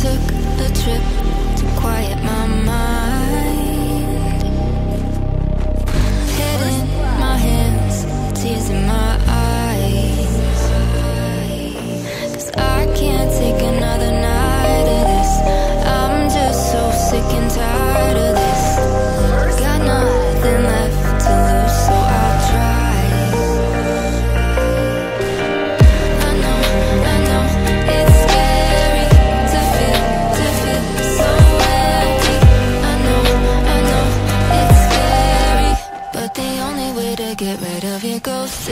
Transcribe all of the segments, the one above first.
took a trip to quiet my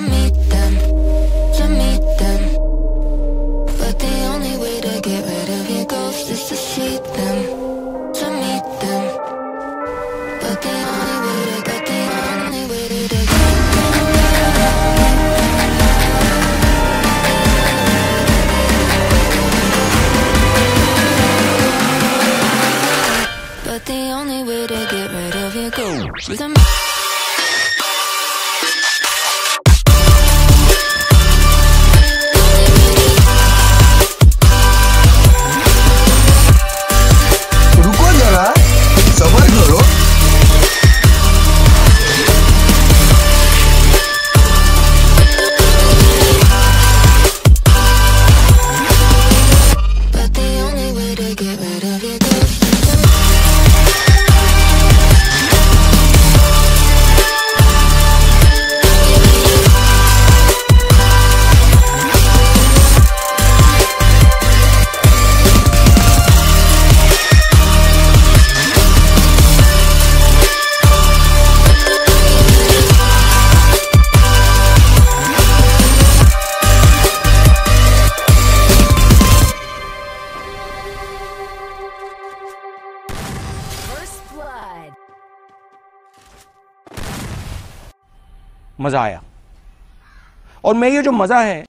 meet them, to meet them. But the only way to get rid of your ghosts is to them, to meet them. But the only way to, way to get But the only way to get rid of your ghost is to रुको मज़ा आया। और मैं ये जो मज़ा है